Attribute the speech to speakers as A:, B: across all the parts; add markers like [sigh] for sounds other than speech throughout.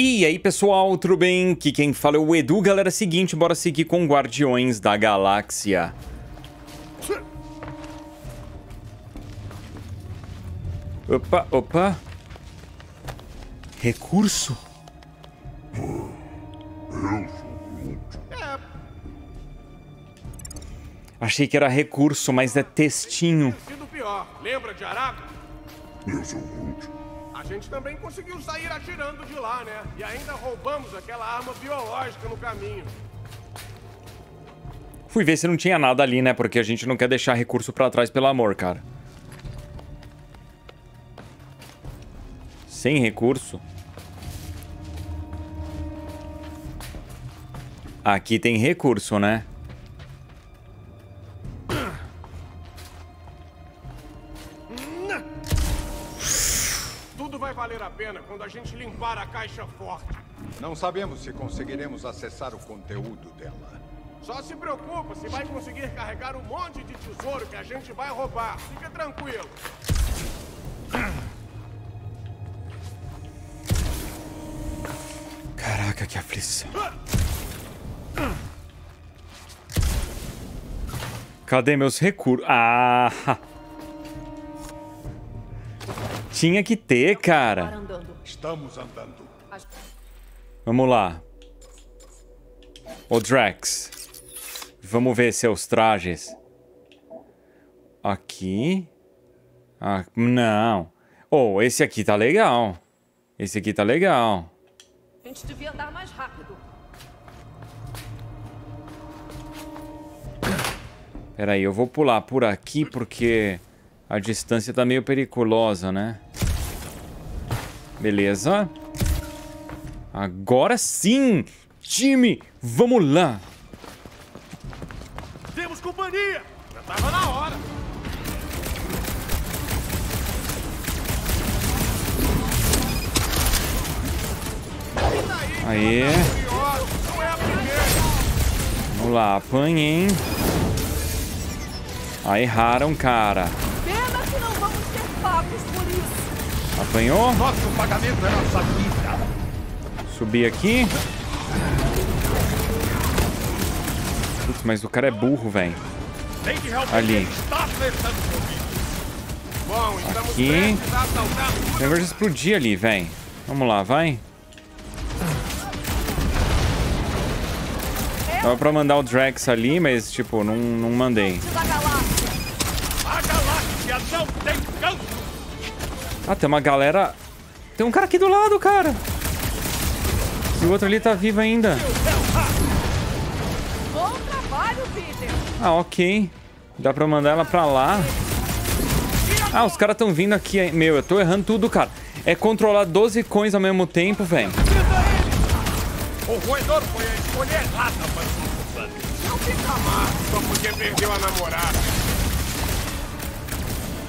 A: E aí pessoal, tudo bem? Aqui quem fala é o Edu. Galera, seguinte, bora seguir com Guardiões da Galáxia. Opa, opa. Recurso? Achei que era recurso, mas é textinho.
B: sido pior. Lembra de Araco?
C: Eu sou.
B: A gente também conseguiu sair atirando de lá, né? E ainda roubamos aquela arma biológica no caminho.
A: Fui ver se não tinha nada ali, né? Porque a gente não quer deixar recurso pra trás, pelo amor, cara. Sem recurso. Aqui tem recurso, né?
B: A gente limpar a caixa forte.
D: Não sabemos se conseguiremos acessar o conteúdo dela.
B: Só se preocupa se vai conseguir carregar um monte de tesouro que a gente vai roubar. Fica tranquilo.
A: Caraca, que aflição. Cadê meus recursos? Ah! [laughs] Tinha que ter, cara.
D: Estamos andando.
A: Vamos lá. O Drax. Vamos ver seus trajes. Aqui. Ah, não. Oh, esse aqui tá legal. Esse aqui tá legal.
E: A gente devia andar mais rápido.
A: Pera aí, eu vou pular por aqui porque a distância tá meio periculosa, né? Beleza. Agora sim! Time, vamos lá!
B: Temos companhia! Já tava na hora.
A: Aê,
B: Pior, não é a primeira.
A: vamos lá, apanhem. Ah, erraram, cara.
E: Pena que não vamos ter papos por isso.
A: Apanhou?
D: Nosso pagamento é nossa vida.
A: Subir aqui. Putz, mas o cara é burro, velho. Ali. Aqui. O negócio explodir ali, velho. Vamos lá, vai. Dava pra mandar o Drax ali, mas, tipo, não, não mandei.
D: A galáxia não tem.
A: Ah, tem uma galera... Tem um cara aqui do lado, cara. E o outro ali tá vivo ainda.
E: Bom trabalho, Peter.
A: Ah, ok. Dá pra mandar ela pra lá. Ah, os caras tão vindo aqui. Meu, eu tô errando tudo, cara. É controlar 12 coins ao mesmo tempo, velho.
D: O roedor foi a escolha errada plano.
B: Não fica má, só porque perdeu a namorada.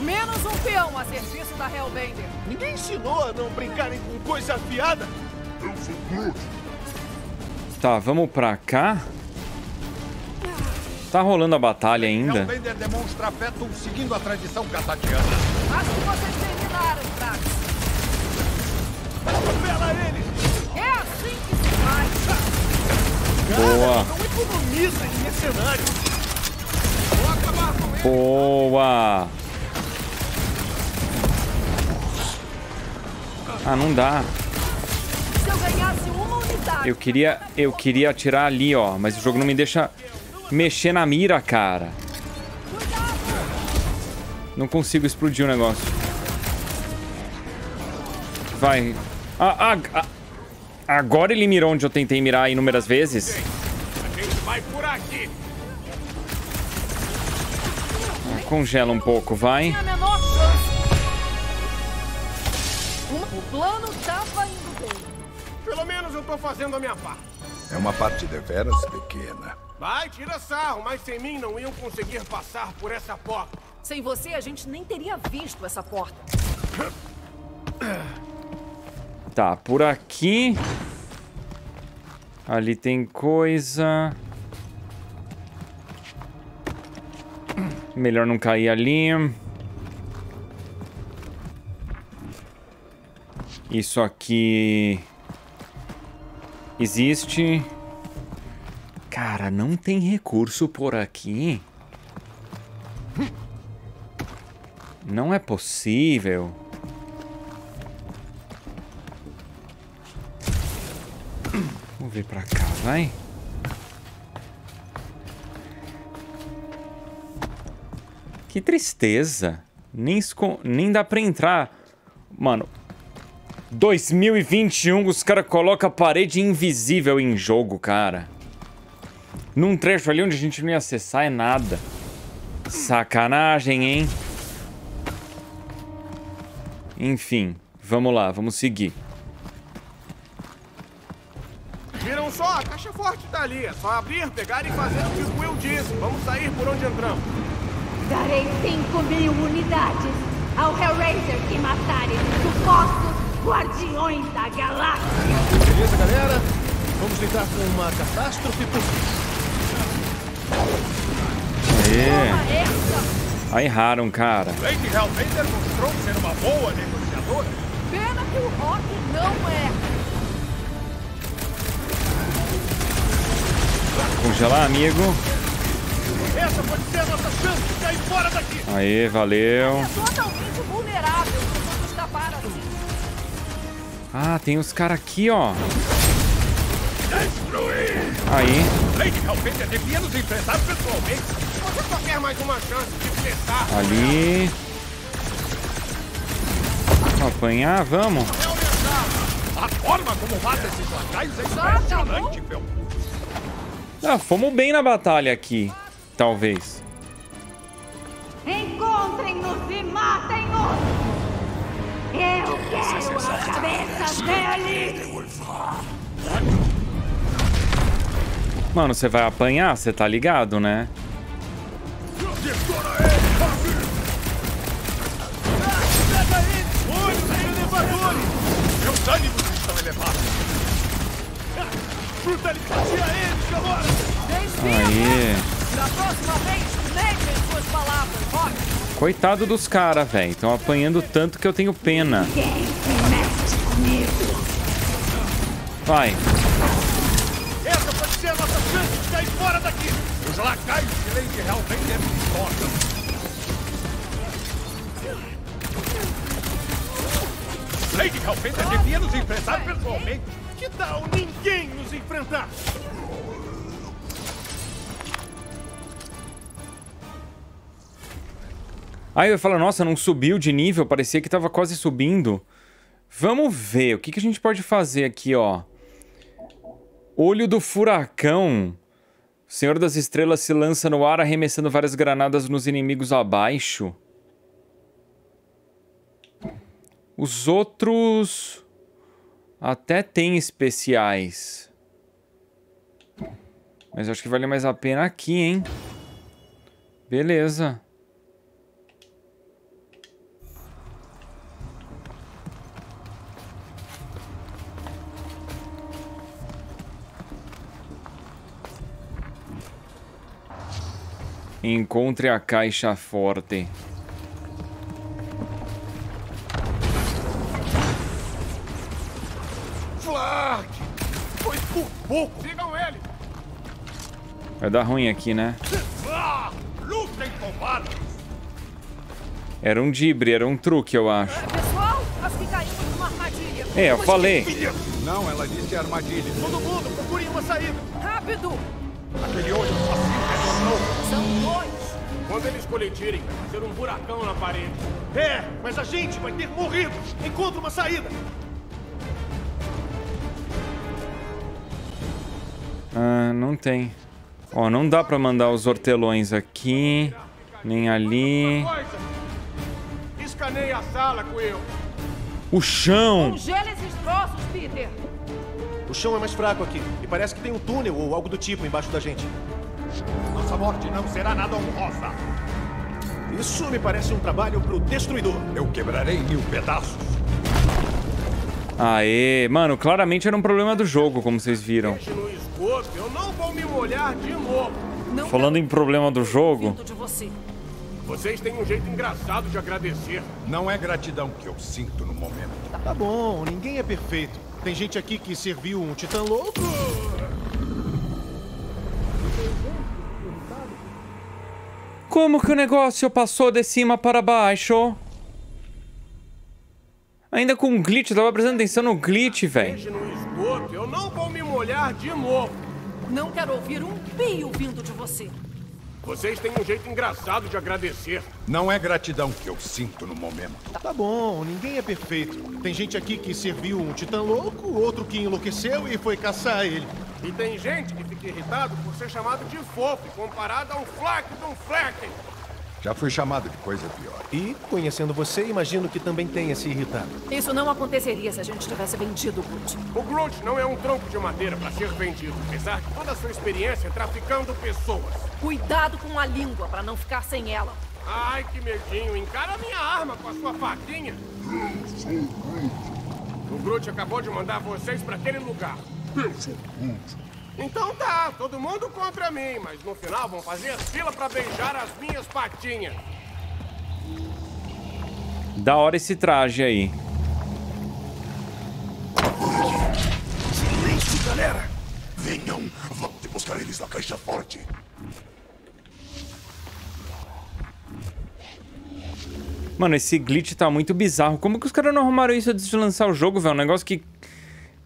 E: Menos um peão a serviço da Hellbender.
B: Ninguém ensinou a não brincarem com coisa afiada.
C: Eu sou Groot.
A: Tá, vamos pra cá. Tá rolando a batalha ainda.
D: Hellbender demonstra afeto seguindo a tradição catatiana.
E: Acho que vocês terminaram, Drax.
B: Atropela eles!
E: É assim que se faz.
A: Boa,
B: Não economiza em mercenário. Vou acabar com eles.
A: boa. Ah, não dá.
E: Se eu ganhasse uma unidade.
A: Eu queria, eu queria atirar ali, ó, mas o jogo não me deixa mexer na mira, cara. Não consigo explodir o negócio. Vai. Ah, ah, ah. Agora ele mirou onde eu tentei mirar inúmeras vezes.
B: Vai.
A: Ah, Congela um pouco, vai.
E: Tinha plano tava indo bem.
B: Pelo menos eu tô fazendo a minha parte.
D: É uma parte deveras pequena.
B: Vai, tira sarro, mas sem mim não iam conseguir passar por essa porta.
E: Sem você, a gente nem teria visto essa porta.
A: Tá, por aqui. Ali tem coisa. Melhor não cair ali. Isso aqui Existe... Cara, não tem recurso por aqui? Não é possível. Vamos ver pra cá, vai. Que tristeza. Nem, nem dá pra entrar. Mano, 2021 os caras colocam parede invisível em jogo, cara. Num trecho ali onde a gente não ia acessar é nada. Sacanagem, hein? Enfim, vamos lá, vamos seguir.
B: Viram só? A caixa forte tá ali. É só abrir, pegar e fazer o que o Will disse. Vamos sair por onde entramos.
E: Darei 5 mil unidades ao Hellraiser que matar esses supostos guardiões da galáxia.
F: Beleza, galera? Vamos lidar com uma catástrofe possível.
A: Aê, aí erraram, cara.
D: Lady Hellbender mostrou ser uma boa negociadora.
E: Pena que o Rock não é.
A: Congelar, amigo.
D: Essa pode ser a nossa chance de cair fora daqui.
A: Aê, valeu.
E: É totalmente vulnerável
A: Ah, tem os caras aqui, ó.
D: Destruir!
A: Aí.
D: Lady Hellbender devia nos enfrentar pessoalmente.
B: Você só quer mais uma chance de fletar.
A: Ali. Vamos apanhar, vamos.
D: A forma como mata esses lacaios é impressionante, meu.
A: Ah, fomos bem na batalha aqui. Talvez.
E: Encontrem-nos e matem-nos! Eu quero as cabeças deles!
A: Mano, você vai apanhar? Você tá ligado, né?
D: Meus ânimos estão elevados.
A: Aí.
E: Da próxima vez,
A: Coitado dos caras, velho. Estão apanhando tanto que eu tenho pena. Vai.
D: Essa pode ser a nossa chance de cair fora daqui! Os lacaios de Lady Hellbender me importam. Lady Hellbender devia nos enfrentar pessoalmente.
B: Que tal ninguém nos enfrentar?
A: Aí eu falar, nossa, não subiu de nível, parecia que tava quase subindo. Vamos ver, o que, que a gente pode fazer aqui, ó. Olho do furacão. O Senhor das Estrelas se lança no ar, arremessando várias granadas nos inimigos abaixo. Os outros... Até tem especiais. Mas acho que vale mais a pena aqui, hein? Beleza. Encontre a caixa forte.
B: Flark! Foi por pouco! Sigam ele!
A: Vai dar ruim aqui, né?
D: Ah, lutem, covardes!
A: Era um dibre, era um truque, eu acho.
E: Pessoal, que caímos numa armadilha.
A: É, eu falei.
D: Não, ela disse armadilha.
B: Todo mundo, procurem uma saída!
E: Rápido!
D: Aquele olho assassino retornou.
E: São!
B: Quando eles colidirem, vai ser um buracão na parede.
F: É, mas a gente vai ter morrido. Encontra uma saída.
A: Ah, não tem. Ó, não dá pra mandar os hortelões aqui, nem ali.
B: Coisa! Escaneie a sala, Quill!
A: O chão!
E: Congela esses troços, Peter!
F: O chão é mais fraco aqui. E parece que tem um túnel ou algo do tipo embaixo da gente.
D: Nossa morte não será nada honrosa.
F: Isso me parece um trabalho pro destruidor.
D: Eu quebrarei em mil pedaços.
A: Aê, mano, claramente era um problema do jogo, como vocês viram.
B: Deixe no esgoto, eu não vou me molhar de novo!
E: Não
A: Falando em problema do jogo,
E: ouvindo de você.
B: Vocês têm um jeito engraçado de agradecer.
D: Não é gratidão que eu sinto no momento.
F: Tá bom, ninguém é perfeito. Tem gente aqui que serviu um titã louco.
A: Como que o negócio passou de cima para baixo? Ainda com um glitch, eu tava prestando atenção no glitch, velho.
B: Eu não vou me molhar de novo.
G: Não quero ouvir um pio vindo de você.
B: Vocês têm um jeito engraçado de agradecer.
D: Não é gratidão que eu sinto no momento.
F: Tá bom, ninguém é perfeito. Tem gente aqui que serviu um titã louco, outro que enlouqueceu e foi caçar ele.
B: E tem gente que fica irritado por ser chamado de fofo comparado a um flaque de um flaque.
D: Já fui chamado de coisa pior.
F: E, conhecendo você, imagino que também tenha se irritado.
G: Isso não aconteceria se a gente tivesse vendido o Groot.
B: O Groot não é um tronco de madeira para ser vendido, apesar de toda a sua experiência traficando pessoas.
G: Cuidado com a língua para não ficar sem ela.
B: Ai, que medinho. Encara a minha arma com a sua faquinha. O Groot acabou de mandar vocês para aquele lugar.
C: Eu sou Groot.
B: Então tá, todo mundo contra mim, mas no final vão fazer fila para beijar as minhas patinhas.
A: Da hora esse traje aí.
C: Silêncio, galera! Venham, vamos buscar eles na caixa forte.
A: Mano, esse glitch tá muito bizarro. Como que os caras não arrumaram isso antes de lançar o jogo, velho? Um negócio que.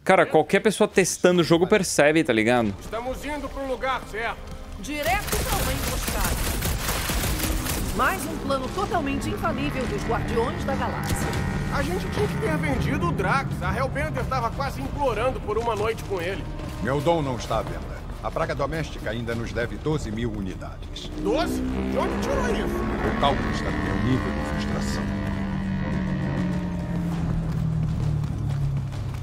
A: Cara, qualquer pessoa testando o jogo percebe, tá ligado?
B: Estamos indo pro lugar certo.
G: Direto para uma emboscada. Mais um plano totalmente infalível dos Guardiões da Galáxia.
B: A gente tinha que ter vendido o Drax. A Hellbender estava quase implorando por uma noite com ele.
D: Meu dom não está à venda. A praga doméstica ainda nos deve 12 mil unidades.
B: Doze? De onde tirou isso?
D: O cálculo está no meu nível de frustração.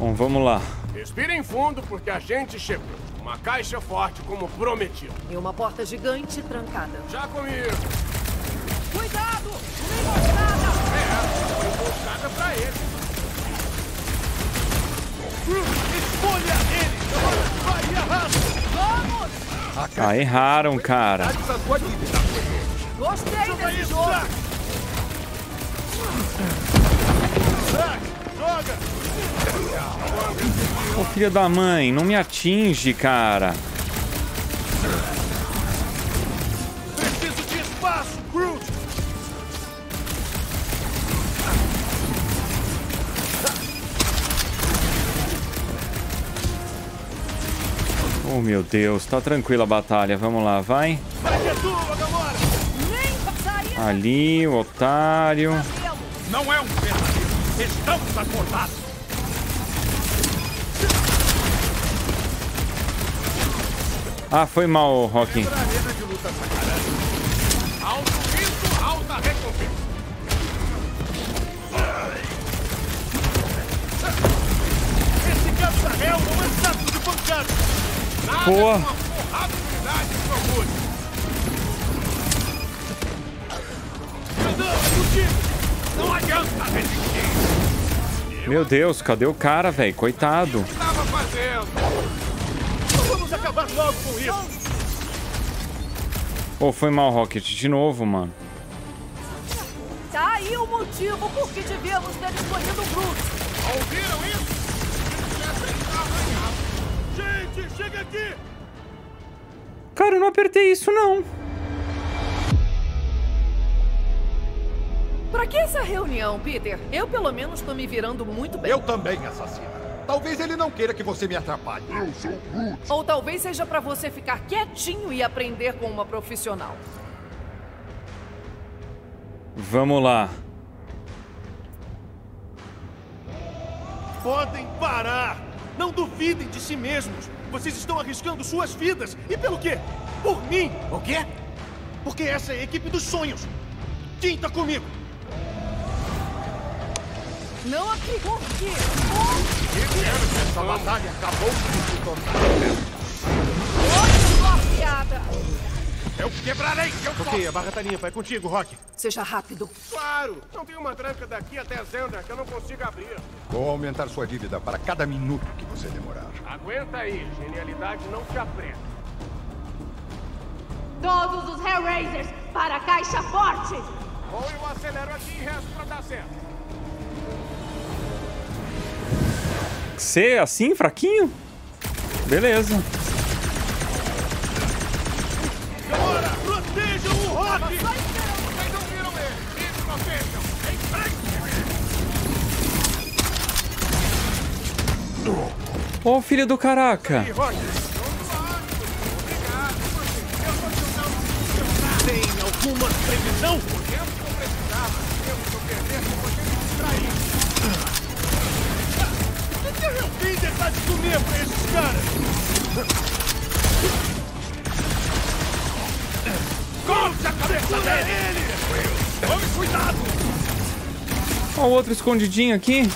A: Bom, vamos lá.
B: Respirem fundo porque a gente chegou. Uma caixa forte como prometido.
G: E uma porta gigante trancada.
B: Já comigo.
G: Cuidado! Uma emboscada!
B: É, foi emboscada pra ele.
D: Escolha ele! Vai e!
G: Vamos!
A: Ah, erraram, cara.
D: Dívida.
G: Gostei desse jogo!
D: Joga!
A: Ô, filho da mãe, não me atinge, cara.
D: Preciso de espaço, Groot!
A: Oh, meu Deus. Tá tranquila a batalha. Vamos lá, vai.
D: É
A: Ali, o otário.
D: Não é um verdadeiro! Estamos acordados!
A: Ah, foi mal, Rocky.
D: Arena de luta sacanagem.
B: Alto risco, alta recompensa.
D: Esse Capsahel não é saco de pancada!
B: Nada
A: Boa.
B: de uma porrada de unidade de orgulho.
D: Andando contigo!
B: Não adianta resistir.
A: Meu Deus, cadê o cara, velho? Coitado.
D: Vamos acabar logo com isso!
A: Oh, foi mal, Rocket. De novo, mano.
G: Tá aí o motivo por que devíamos ter escolhido o Groot.
B: Ouviram isso?
D: Gente, chega aqui!
A: Cara, eu não apertei isso, não.
G: Pra que essa reunião, Peter? Eu, pelo menos, tô me virando muito bem.
D: Eu também, assassina. Talvez ele não queira que você me atrapalhe.
C: Eu sou Groot.
G: Ou talvez seja pra você ficar quietinho e aprender com uma profissional.
A: Vamos lá.
F: Podem parar! Não duvidem de si mesmos! Vocês estão arriscando suas vidas! E pelo quê? Por mim! O quê? Porque essa é a equipe dos sonhos! Quinta comigo!
G: Não acredito!
D: Essa batalha acabou de se tornar.
G: Outra piada!
D: Eu quebrarei seu
F: Ok, a barra tá limpa. É contigo, Rock.
G: Seja rápido.
B: Claro! Não tem uma tranca daqui até Zenda que eu não consigo abrir.
D: Vou aumentar sua dívida para cada minuto que você demorar.
B: Aguenta aí, genialidade não se aprenda.
E: Todos os Hellraisers para a caixa forte!
B: Ou eu acelero aqui e resto pra dar certo.
A: Você assim, fraquinho? Beleza.
F: Agora, protejam o Rock!
B: Vocês não viram ele!
A: Ô, filho do caraca.
F: Tem alguma previsão?
B: O tempo que eu precisava, temos que eu perder com você me distrair.
F: O que eu vim comer pra esses caras?
D: Corte a cabeça dele! Tome cuidado!
A: Ó, o outro escondidinho aqui.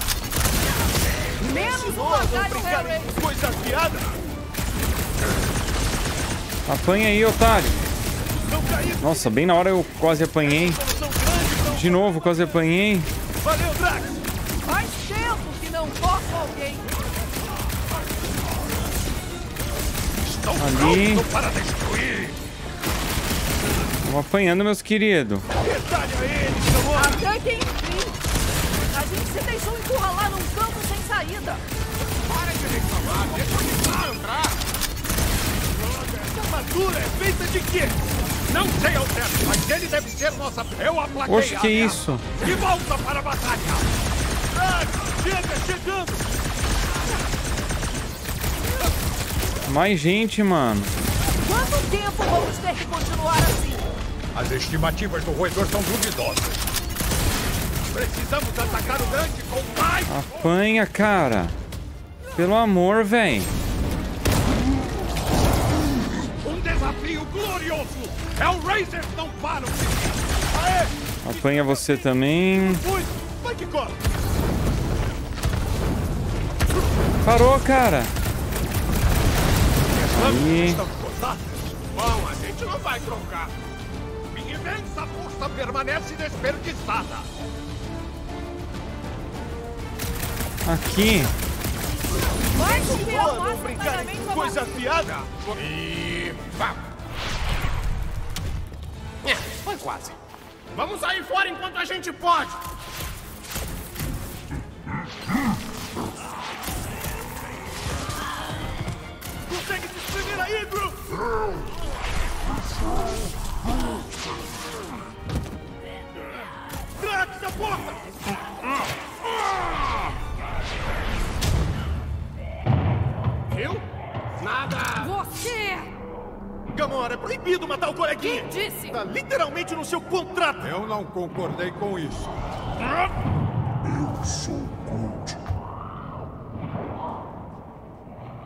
G: Menos um Hellraiser.
F: em coisa afiada?
A: Apanha aí, otário. Nossa, bem na hora eu quase apanhei. De novo, quase apanhei.
F: Valeu, Drax!
G: Faz tempo que não corto alguém.
A: Ali.
D: prontos para destruir!
A: Vou apanhando, meus queridos.
G: Até que enfim. A gente se deixou encurralar num campo sem saída.
B: Para de reclamar, deixa eu entrar.
F: Essa armadura é feita de quê?
D: Não sei ao certo, mas ele deve ser nossa... Eu aplaquei
A: Oxe,
D: a
A: que
D: ameaça.
A: isso?
D: E volta para a batalha!
F: Drax, chega chegando!
A: Mais gente, mano.
G: Quanto tempo vamos ter que continuar assim?
D: As estimativas do roedor são duvidosas. Precisamos atacar o grande com mais...
A: Apanha, cara. Pelo amor, véi.
D: Um desafio glorioso! Hellraisers não param!
F: Aê!
A: Apanha você também. Parou, cara. Aí.
B: Bom, a gente não vai trocar.
D: Minha imensa força permanece desperdiçada!
A: Aqui.
G: Mais um é o
F: brincar em coisa afiada!
B: E vá. É, foi quase. Vamos sair fora enquanto a gente pode.
F: Drax, a porta!
B: Viu? Nada.
G: Você!
F: Gamora, é proibido matar o coleguinha!
G: Quem disse?
F: Tá literalmente no seu contrato!
D: Eu não concordei com isso.
C: Eu sou Groot.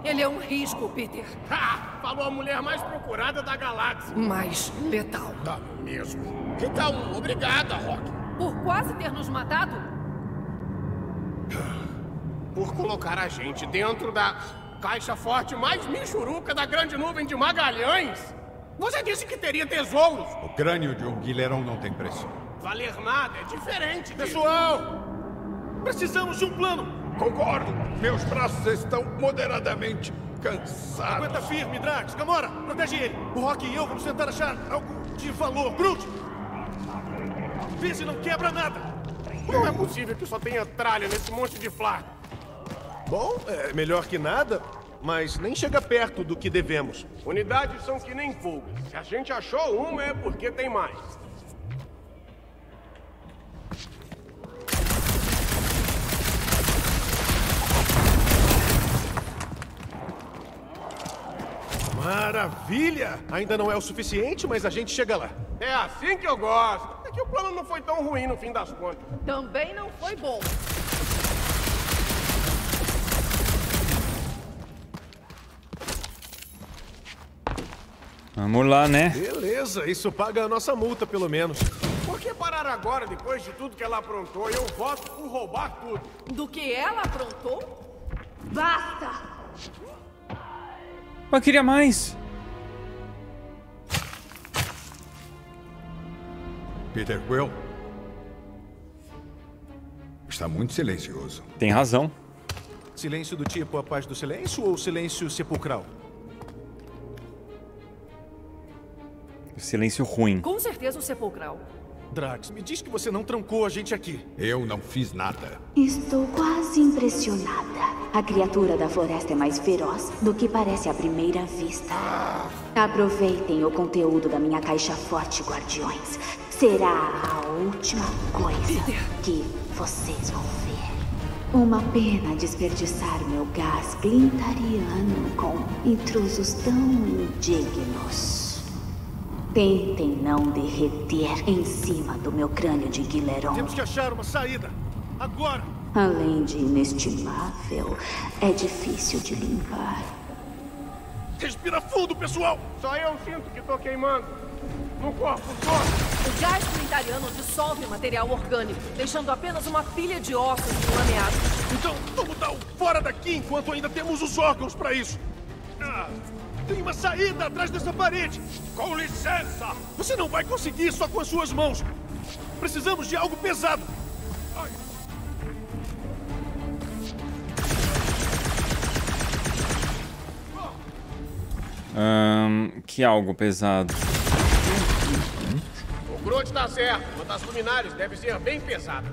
G: Ele é um risco, Peter.
B: Ha! Falou a mulher mais procurada da galáxia.
G: Mas letal.
D: Tá mesmo.
B: Então, obrigada, Rock.
G: Por quase ter nos matado?
B: Por colocar a gente dentro da caixa forte mais michuruca da grande nuvem de Magalhães. Você disse que teria tesouros.
D: O crânio de um guilherão não tem preço.
B: Valer nada é diferente disso.
F: Pessoal! Precisamos de um plano!
D: Concordo. Meus braços estão moderadamente cansados.
F: Aguenta firme, Drax! Gamora, protege ele! O Rock e eu vamos tentar achar algo de valor. Groot! Vê se não quebra nada!
B: Não é possível que só tenha tralha nesse monte de flaco.
F: Bom, é melhor que nada, mas nem chega perto do que devemos.
B: Unidades são que nem fogo. Se a gente achou uma, é porque tem mais.
F: Maravilha! Ainda não é o suficiente, mas a gente chega lá.
B: É assim que eu gosto. É que o plano não foi tão ruim no fim das contas.
G: Também não foi bom.
A: Vamos lá, né?
F: Beleza, isso paga a nossa multa, pelo menos.
B: Por que parar agora, depois de tudo que ela aprontou? Eu voto por roubar tudo.
G: Do que ela aprontou?
E: Basta!
A: Mas queria mais.
D: Peter Quill. Está muito silencioso.
A: Tem razão.
F: Silêncio do tipo a paz do silêncio ou silêncio sepulcral?
A: Silêncio ruim.
G: Com certeza o sepulcral.
F: Drax, me diz que você não trancou a gente aqui.
D: Eu não fiz nada.
E: Estou quase impressionada. A criatura da floresta é mais feroz do que parece à primeira vista. Aproveitem o conteúdo da minha caixa forte, guardiões. Será a última coisa que vocês vão ver. Uma pena desperdiçar meu gás glintariano com intrusos tão indignos. Tentem não derreter em cima do meu crânio de Guileron.
F: Temos que achar uma saída. Agora!
E: Além de inestimável, é difícil de limpar.
F: Respira fundo, pessoal!
B: Só eu sinto que tô queimando. No corpo todo.
G: O gás glintariano dissolve o material orgânico, deixando apenas uma pilha de ossos enlameados.
F: Então, vamos dar o fora daqui enquanto ainda temos os órgãos para isso. Ah, tem uma saída atrás dessa parede. Com licença! Você não vai conseguir só com as suas mãos. Precisamos de algo pesado. Ai.
A: Ahn, que algo pesado.
B: O Groot tá certo. Uma das luminárias deve ser bem pesada.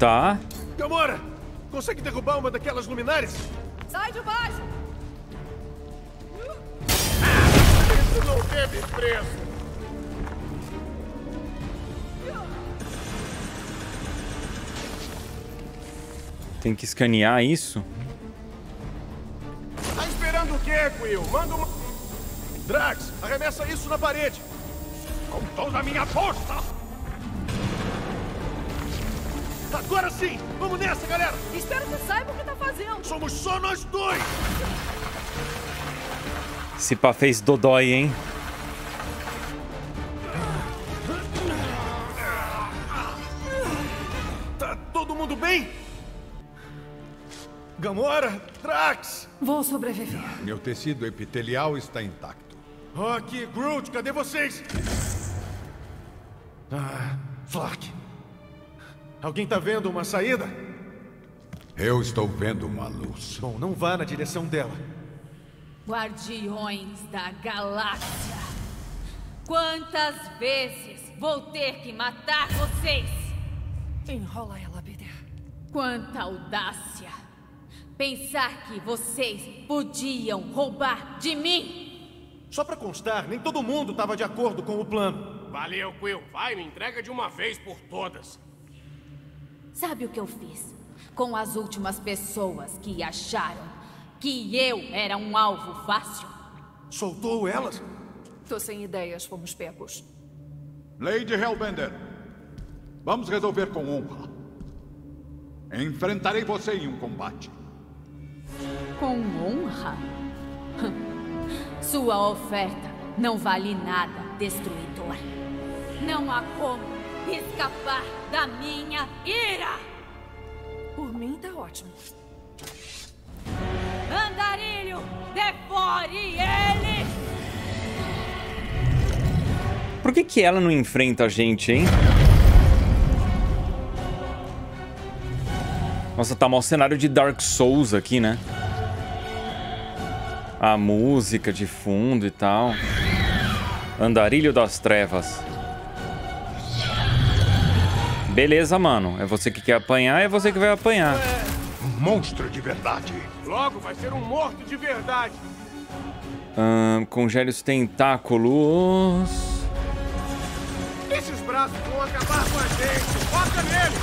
A: Tá.
F: Gamora, consegue derrubar uma daquelas luminárias?
G: Sai de baixo!
B: Isso não teve preço.
A: Tem que escanear isso?
B: Tá esperando o quê, Quill? Manda uma...
F: Drax, arremessa isso na parede.
D: Com toda a minha força!
F: Agora sim! Vamos nessa, galera!
G: Espero que saiba o que tá fazendo.
F: Somos só nós dois!
A: Esse pá fez dodói, hein?
F: Gamora, Drax!
G: Vou sobreviver.
H: Meu tecido epitelial está intacto.
F: Rock, Groot, cadê vocês? Ah, Flack. Alguém tá vendo uma saída?
H: Eu estou vendo uma luz.
F: Bom, não vá na direção dela.
E: Guardiões da Galáxia. Quantas vezes vou ter que matar vocês?
G: Enrola ela, Peter.
E: Quanta audácia! Pensar que vocês podiam roubar de mim!
F: Só pra constar, nem todo mundo tava de acordo com o plano.
B: Valeu, Quill. Vai, me entrega de uma vez por todas.
E: Sabe o que eu fiz com as últimas pessoas que acharam que eu era um alvo fácil?
F: Soltou elas?
G: Tô sem ideias, fomos pegos.
H: Lady Hellbender, vamos resolver com honra. Enfrentarei você em um combate.
E: Com honra? Sua oferta não vale nada, destruidor. Não há como escapar da minha ira!
G: Por mim tá ótimo.
E: Andarilho, devore ele!
A: Por que, que ela não enfrenta a gente, hein? Nossa, tá mal cenário de Dark Souls aqui, né? A música de fundo e tal. Andarilho das Trevas. Beleza, mano. É você que quer apanhar, é você que vai apanhar.
C: Um monstro de verdade.
B: Logo vai ser um morto de verdade.
A: Ahn, congele os tentáculos.
B: Esses braços vão acabar com a gente. Foca nele.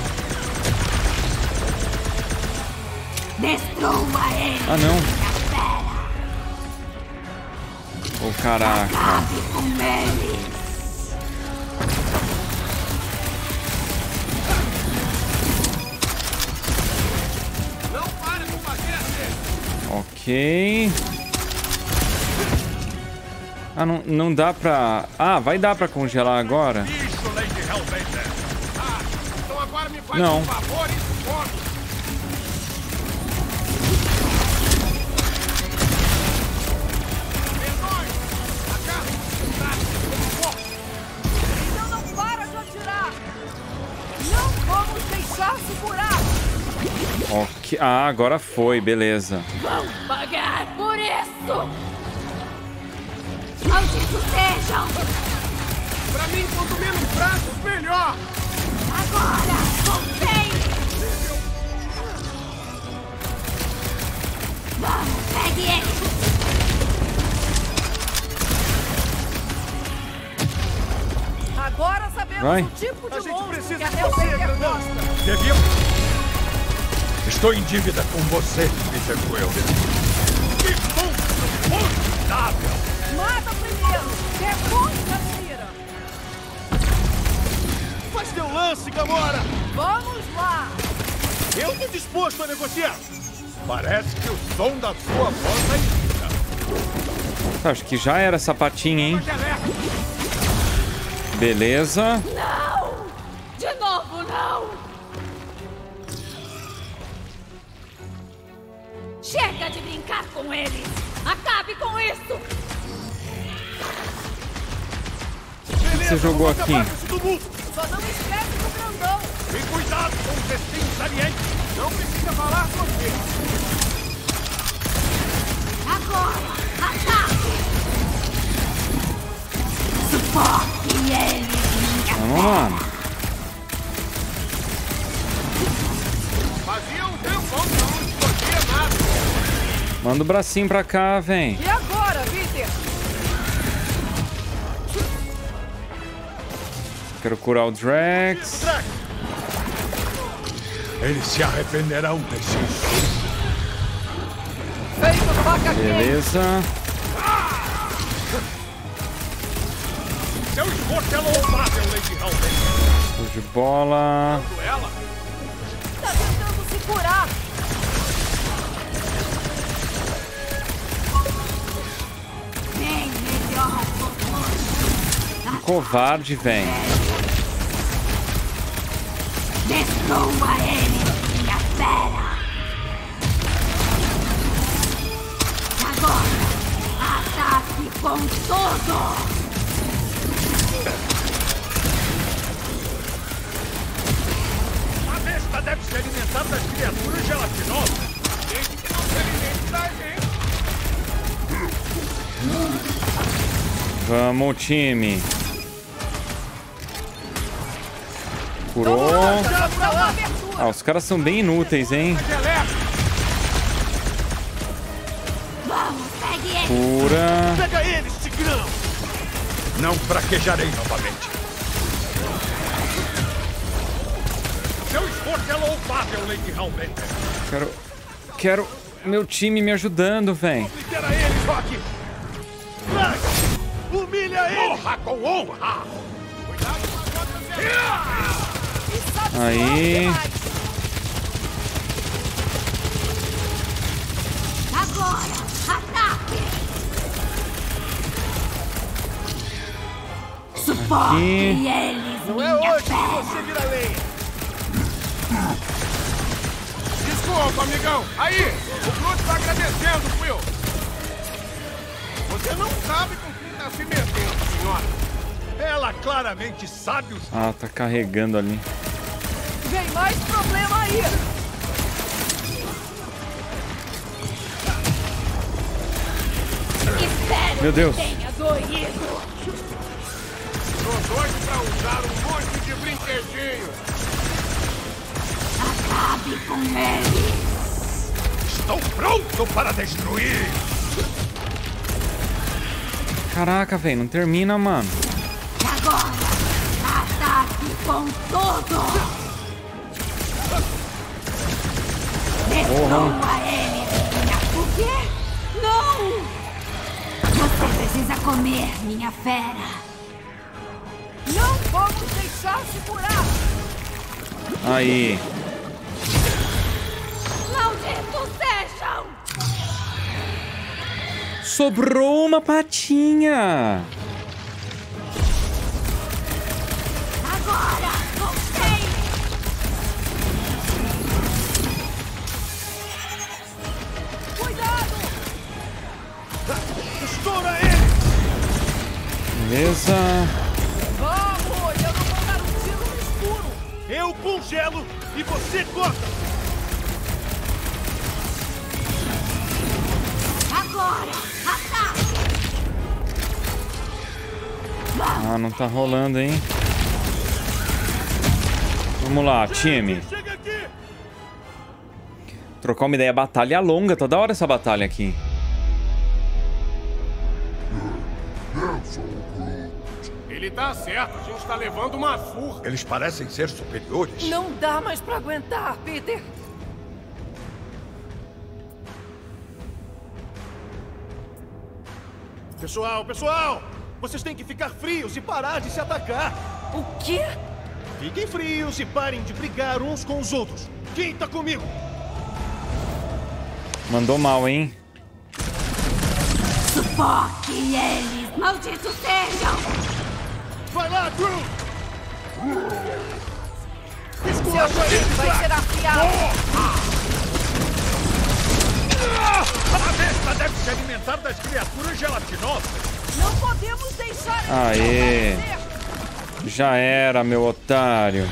E: Destrua ele!
A: Ah, não.
B: Fazer assim.
A: Ok. Ah, não, não dá pra... Ah, vai dar pra congelar agora?
D: Bicho,
B: Ah, agora
A: foi, beleza.
E: Vão pagar por isso! Malditos sejam!
B: Pra mim, quanto menos braços, melhor!
E: Agora! Voltei! Vamos, pegue ele!
G: Agora sabemos
A: Vai.
G: o tipo de
F: A gente
G: monstro
F: precisa
G: que a
F: de você,
G: Hellbender
F: grandão.
G: gosta.
H: Devia... Estou em dívida com você, Mr. Quill.
F: Que monstro formidável!
G: Mata primeiro! Depois atira!
F: Faz teu lance, Gamora!
G: Vamos lá!
F: Eu tô disposto a negociar!
H: Parece que o som da sua voz é ainda.
A: Tá, acho que já era sapatinho, hein? Beleza.
E: Não! Chega de brincar com eles! Acabe com isso!
F: Beleza,
A: jogou aqui?
F: com.
G: Só não esquece do grandão!
F: E cuidado com os destinos salientes! Não precisa falar você!
E: Agora! Ataque! Sufoque eles, minha
A: Vamos lá.
B: Fazia um tempão não.
A: Manda o bracinho pra cá, vem.
G: E agora, Peter?
A: Quero curar o Drax.
H: Eles se arrependerão desse insulto.
G: Feito faca!
A: Beleza.
F: Seu esforço é louvável, Lady!
A: Show de bola.
F: Ela
A: covarde, vem.
E: Destrua eles, minha fera! Agora! Ataque com tudo!
F: A besta deve se alimentar das criaturas gelatinosas.
B: Desde que não se alimente da gente.
A: Vamos, time. Curou. Ah, os caras são bem inúteis, hein?
E: Ele!
A: Cura.
F: Pega eles, Tigrão!
H: Não fraquejarei novamente.
F: Seu esforço é louvável, Lady Hellbender!
A: Quero. Quero meu time me ajudando,
F: eles, Rock! Drax! Humilha eles! Honra com honra!
G: E sabe
A: Aí.
E: Agora! Ataque!
A: Aqui.
E: eles,
F: Não é hoje que você vira lenha!
B: Desculpa, amigão. Aí, o Groot tá agradecendo, Quill. Você não sabe com quem tá se metendo, senhora.
F: Ela claramente sabe os...
A: Ah, tá carregando ali.
G: Vem mais problema aí!
E: Espero
A: Meu Deus.
E: que tenha doído!
B: Tô doido pra usar um monte de brinquedinho.
E: Acabe com ele!
F: Estou pronto para destruir!
A: Caraca, velho, não termina, mano.
E: Agora! Ataque com tudo! Destrua ele, minha... O quê? Não! Você precisa comer, minha fera!
G: Não vamos deixar se curar!
A: Aí.
E: Malditos sejam!
A: Sobrou uma patinha. Beleza.
G: Vamos! Eu não vou dar um tiro no escuro!
F: Eu congelo e você corta!
E: Agora! Ataque!
A: Ah, não tá rolando, hein? Vamos lá, time. Trocar uma ideia. Batalha é longa. Tá da hora essa batalha aqui.
B: Certo, a gente tá levando uma surra.
D: Eles parecem ser superiores.
G: Não dá mais pra aguentar, Peter.
F: Pessoal, pessoal! Vocês têm que ficar frios e parar de se atacar.
G: O quê?
F: Fiquem frios e parem de brigar uns com os outros. Quem tá comigo?
A: Mandou mal, hein?
E: Sufoque eles, malditos sejam!
F: Vai lá, Drew!
G: Seu juízo vai ser afiado.
D: A besta deve se alimentar das criaturas gelatinosas.
G: Não podemos deixar isso
A: Aê. Já era, meu otário.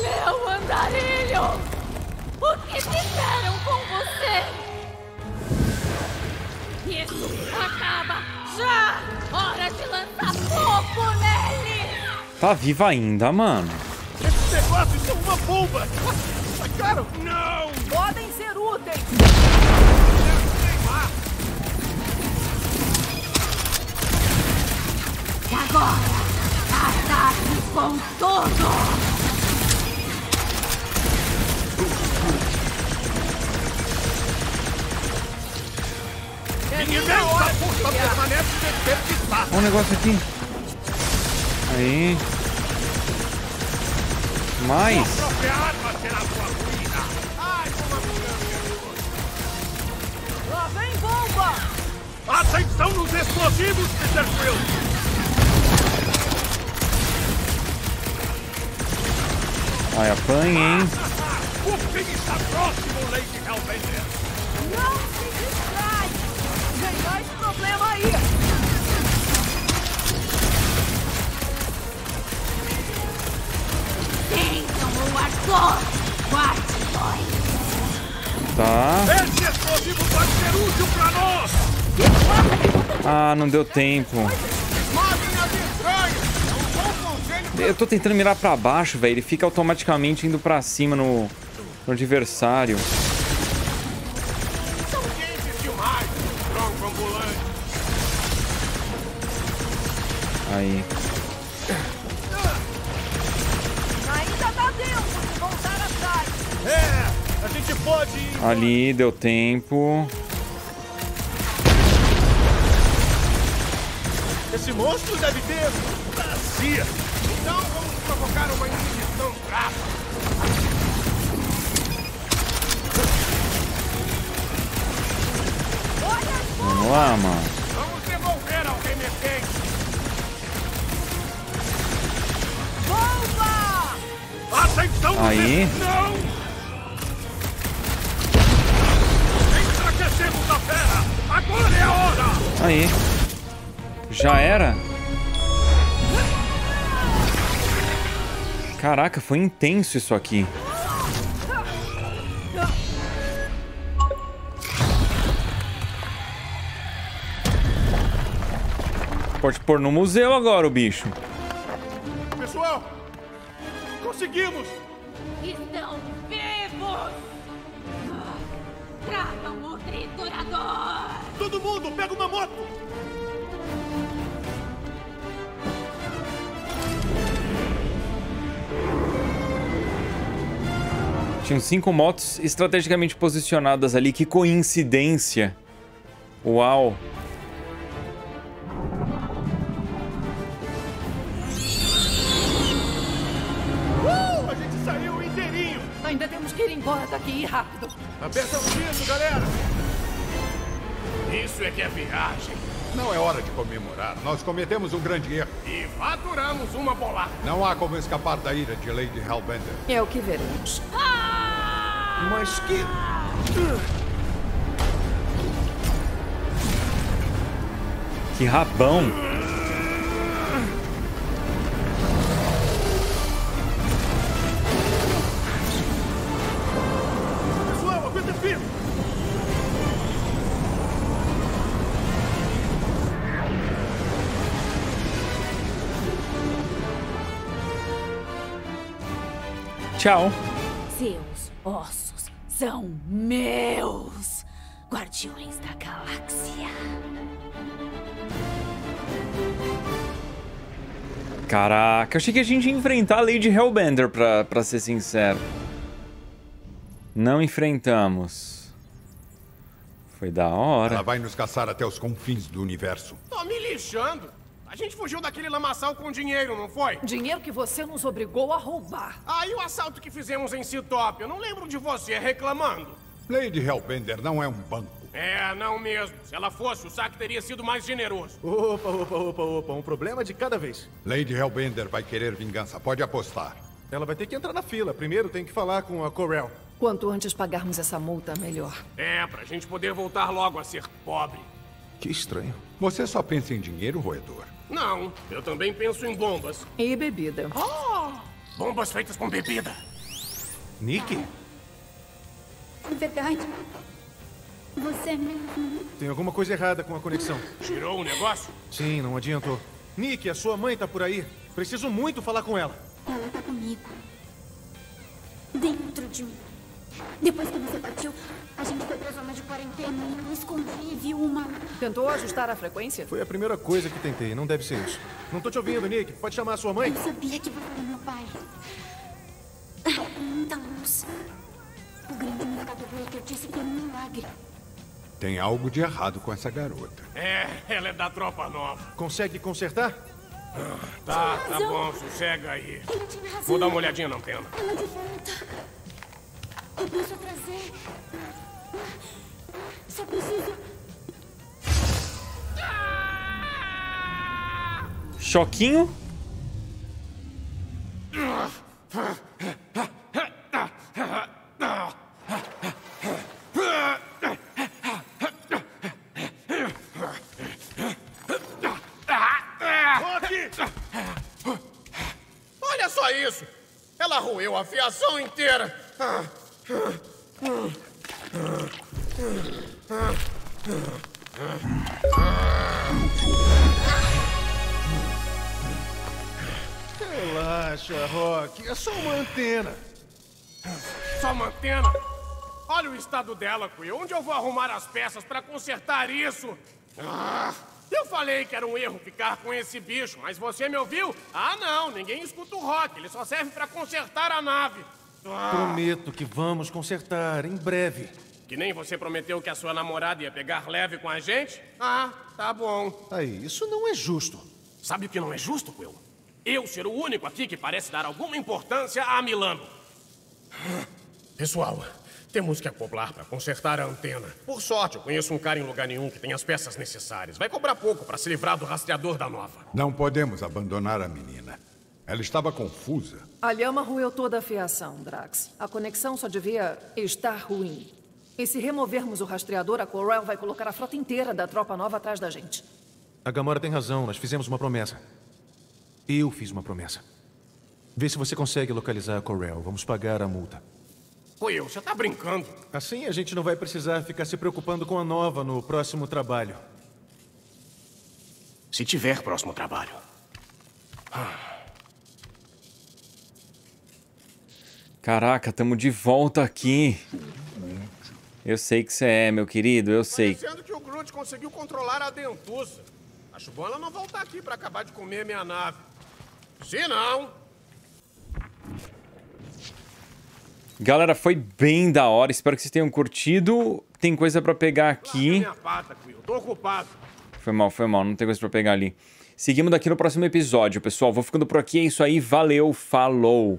E: Meu andarilho! O que fizeram com você? Isso acaba já! Hora de lançar fogo nele!
A: Tá viva ainda, mano.
F: Esses negócios são uma bomba! Sacaram? Não!
G: Podem ser úteis.
E: E agora, ataque com tudo!
G: É
D: Ninguém
G: de
D: força
G: brilhar.
D: permanece desperdiçada.
A: Olha um negócio aqui. Aí. Mais.
D: Própria arma será sua ruína.
G: Lá vem bomba.
D: Atenção nos explosivos, Peter Quill.
A: Ai, apanha, hein?
D: O fim está próximo, Lady Hellbender.
G: Não se distrai. Tem mais problema aí.
A: Tá.
D: Esse explosivo pode ser útil pra nós.
A: Ah, não deu tempo. Eu tô tentando mirar pra baixo, velho. Ele fica automaticamente indo pra cima no, no adversário. Ali, deu tempo.
F: Esse monstro deve ter vazia.
B: Então vamos provocar uma inquisição brava.
A: Vamos lá, mano.
B: Vamos devolver ao remetente.
G: Bomba!
D: Atenção,
A: Aí.
D: Não! Enfraquecemos a fera. Agora é a hora.
A: Aí. Já era? Caraca, foi intenso isso aqui. Pode pôr no museu agora o bicho.
F: Pessoal, conseguimos! Mundo, pega uma moto!
A: Tinham cinco motos estrategicamente posicionadas ali. Que coincidência. Uau.
F: Uh, a gente saiu inteirinho!
G: Ainda temos que ir embora daqui rápido.
F: Aperta o cinto, galera!
B: Isso é que é viagem.
D: Não é hora de comemorar. Nós cometemos um grande erro.
B: E faturamos uma bolada.
D: Não há como escapar da ira de Lady Hellbender.
G: É o que veremos.
F: Mas que.
A: Que rabão. Tchau.
E: Seus ossos são meus, Guardiões da Galáxia.
A: Caraca, eu achei que a gente ia enfrentar a Lady Hellbender, pra, pra ser sincero. Não enfrentamos. Foi da hora.
H: Ela vai nos caçar até os confins do universo.
B: Tô me lixando. A gente fugiu daquele lamaçal com dinheiro, não foi?
G: Dinheiro que você nos obrigou a roubar.
B: Aí o assalto que fizemos em Citop, eu não lembro de você reclamando.
H: Lady Hellbender não é um banco.
B: É, não mesmo. Se ela fosse, o saque teria sido mais generoso.
F: Opa, opa, opa, opa. Um problema de cada vez.
H: Lady Hellbender vai querer vingança, pode apostar.
F: Ela vai ter que entrar na fila. Primeiro tem que falar com a Corel.
G: Quanto antes pagarmos essa multa, melhor.
B: É, pra gente poder voltar logo a ser pobre.
F: Que estranho.
H: Você só pensa em dinheiro, roedor?
B: Não, eu também penso em bombas.
G: E bebida.
B: Bombas feitas com bebida.
F: Nick?
E: Verdade. Você mesmo.
F: Tem alguma coisa errada com a conexão.
B: Tirou o negócio?
F: Sim, não adiantou. Nick, a sua mãe tá por aí. Preciso muito falar com ela.
E: Ela tá comigo. Dentro de mim. Depois que você partiu, a gente foi pra zona de quarentena e eu escondi e vi uma.
G: Tentou ajustar a frequência?
F: Foi a primeira coisa que tentei. Não deve ser isso. Não tô te ouvindo, Nick. Pode chamar a sua mãe?
E: Eu sabia que você era meu pai. Ai, muita luz. O grande mercado Breaker disse que era um milagre.
H: Tem algo de errado com essa garota.
B: É, ela é da tropa nova.
F: Consegue consertar?
B: Tá, tá bom, sossega aí.
E: Ele tinha razão.
B: Vou dar uma olhadinha na antena.
E: Ela de volta. Eu posso trazer.
A: Choquinho?
B: Olha o estado dela, Quill. Onde eu vou arrumar as peças pra consertar isso? Ah, eu falei que era um erro ficar com esse bicho, mas você me ouviu? Ah, não. Ninguém escuta o rock. Ele só serve pra consertar a nave. Ah,
F: Prometo que vamos consertar em breve.
B: que nem você prometeu que a sua namorada ia pegar leve com a gente? Ah, tá bom.
F: Aí, isso não é justo.
B: Sabe o que não é justo, Quill? Eu ser o único aqui que parece dar alguma importância a Milano. Pessoal, temos que acoplar para consertar a antena. Por sorte, eu conheço um cara em lugar nenhum que tem as peças necessárias. Vai cobrar pouco para se livrar do rastreador da nova.
H: Não podemos abandonar a menina. Ela estava confusa.
G: A lhama roeu toda a fiação, Drax. A conexão só devia estar ruim. E se removermos o rastreador, a Corel vai colocar a frota inteira da tropa nova atrás da gente.
F: A Gamora tem razão. Nós fizemos uma promessa. Eu fiz uma promessa. Vê se você consegue localizar a Corel. Vamos pagar a multa.
B: Quill, você tá brincando?
F: Assim a gente não vai precisar ficar se preocupando com a nova no próximo trabalho.
B: Se tiver próximo trabalho.
A: Caraca, tamo de volta aqui. Eu sei que você é, meu querido, eu sei.
B: Parecendo que o Groot conseguiu controlar a dentuça. Acho bom ela não voltar aqui para acabar de comer minha nave. Se não,
A: Galera, foi bem da hora. Espero que vocês tenham curtido. Tem coisa pra pegar aqui.
B: pata, Quill. Tô ocupado.
A: Foi mal, foi mal. Não tem coisa pra pegar ali. Seguimos daqui no próximo episódio, pessoal. Vou ficando por aqui. É isso aí. Valeu. Falou.